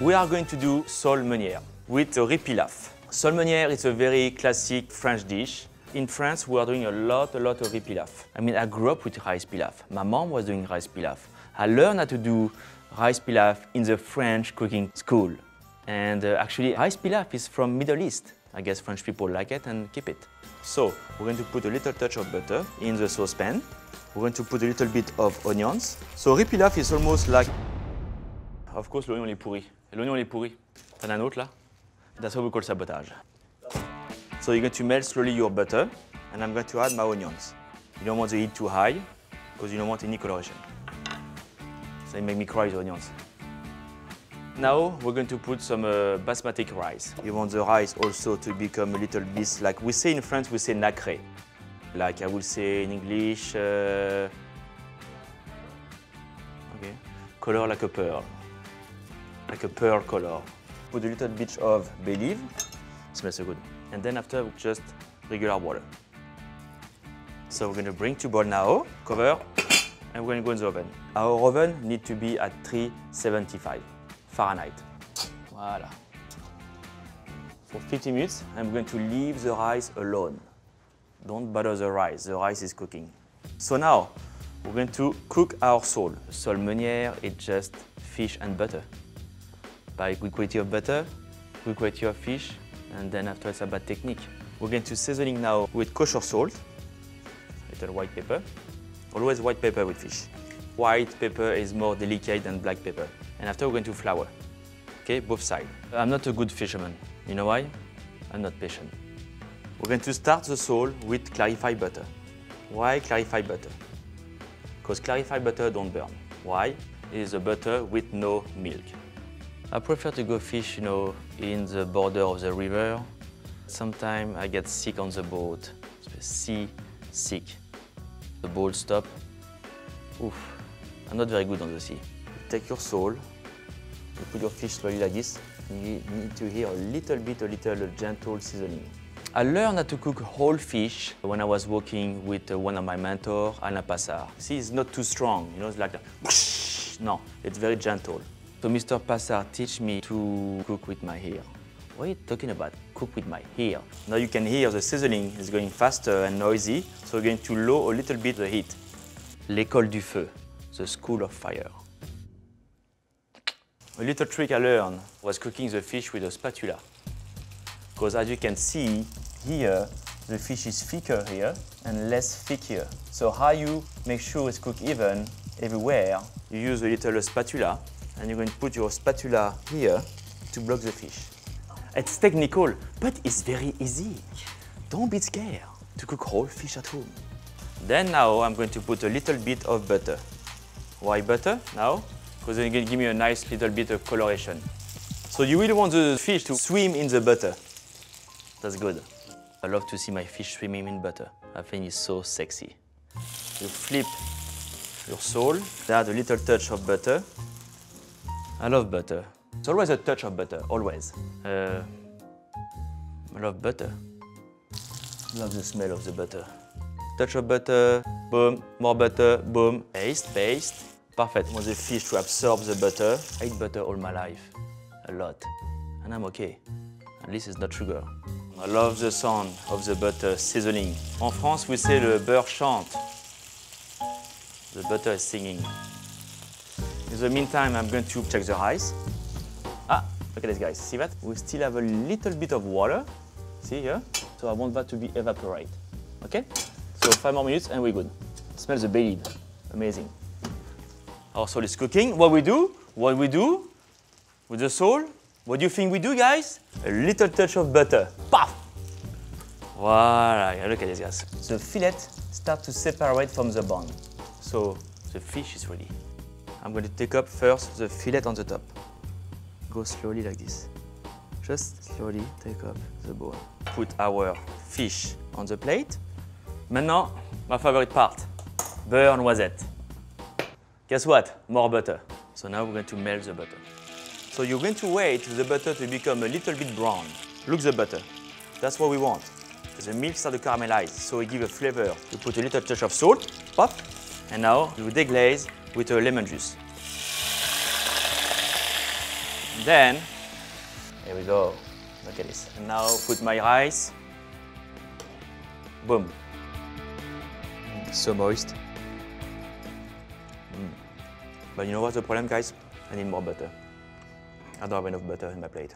We are going to do sole meunière with a riz pilaf. Sole meunière is a very classic French dish. In France, we are doing a lot, a lot of riz pilaf. I mean, I grew up with rice pilaf. My mom was doing rice pilaf. I learned how to do rice pilaf in the French cooking school. And uh, actually, rice pilaf is from Middle East. I guess French people like it and keep it. So, we're going to put a little touch of butter in the saucepan. We're going to put a little bit of onions. So, riz pilaf is almost like... Of course, l'oignon est pourri. L'oignon est pourri. T'en as un autre là? That's what we call sabotage. So you're going to melt slowly your butter, and I'm going to add my onions. You don't want the heat too high, because you don't want any coloration. So it make me cry, the onions. Now we're going to put some uh, basmati rice. You want the rice also to become a little bit, like we say in France, we say nacré. Like I will say in English, uh, okay, color like a pearl, like a pearl color. Put a little bit of bay leaf, smells so good. And then after, just regular water. So we're going to bring to boil now, cover, and we're going to go in the oven. Our oven need to be at 375 Fahrenheit. Voila. For 50 minutes, I'm going to leave the rice alone. Don't bother the rice, the rice is cooking. So now, we're going to cook our sole. Sole meunière is just fish and butter. Buy good quality of butter, good quality of fish, and then after it's about technique. We're going to seasoning now with kosher salt, little white pepper. Always white pepper with fish. White pepper is more delicate than black pepper. And after we're going to flour. Okay, both sides. I'm not a good fisherman. You know why? I'm not patient. We're going to start the sole with clarified butter. Why clarified butter? Because clarified butter don't burn. Why? It is a butter with no milk. I prefer to go fish, you know, in the border of the river. Sometimes I get sick on the boat, sea sick. The boat stop. Oof, I'm not very good on the sea. Take your sole, you put your fish slowly like this, you need to hear a little bit, a little gentle seasoning. I learned how to cook whole fish when I was working with uh, one of my mentors, Alain Passard. See, it's not too strong, you know, it's like that. No, it's very gentle. So Mr. Passard teach me to cook with my hair. What are you talking about? Cook with my hair. Now you can hear the sizzling is going faster and noisy, so we're going to lower a little bit the heat. L'école du feu, the school of fire. A little trick I learned was cooking the fish with a spatula. Because as you can see here, the fish is thicker here and less thick here. So how you make sure it's cooked even everywhere, you use a little spatula and you're going to put your spatula here to block the fish. It's technical, but it's very easy. Don't be scared to cook whole fish at home. Then now I'm going to put a little bit of butter. Why butter now? Because it's going to give me a nice little bit of coloration. So you really want the fish to swim in the butter. That's good. I love to see my fish swimming in butter. I think it's so sexy. You flip your sole, add a little touch of butter. I love butter. It's always a touch of butter, always. Uh, I love butter. Love the smell of the butter. Touch of butter, boom, more butter, boom, paste, paste. Perfect. Want the fish to absorb the butter. I eat butter all my life, a lot, and I'm okay. At least it's not sugar. I love the sound of the butter sizzling. En France, we say le beurre chante. The butter is singing. In the meantime, I'm going to check the rice. Ah, look at this, guys. See that? We still have a little bit of water. See here? So I want that to be evaporate. Okay? So five more minutes and we're good. Smells the bay. Amazing. Our sole is cooking. What we do? What we do with the sole? What do you think we do, guys? A little touch of butter. Paf! Voila, look at this, guys. The fillet start to separate from the bone. So the fish is ready. I'm going to take up first the fillet on the top. Go slowly like this. Just slowly take up the bone. Put our fish on the plate. Maintenant, my favorite part, beurre noisette. Guess what? More butter. So now we're going to melt the butter. So you're going to wait the butter to become a little bit brown. Look the butter. That's what we want. The milk start to caramelize, so it gives a flavor. You put a little touch of salt, pop, and now you deglaze with a lemon juice. Then, here we go. Look at this. And now put my rice. Boom. So moist. Mm. But you know what's the problem, guys? I need more butter. I don't have enough butter in my plate.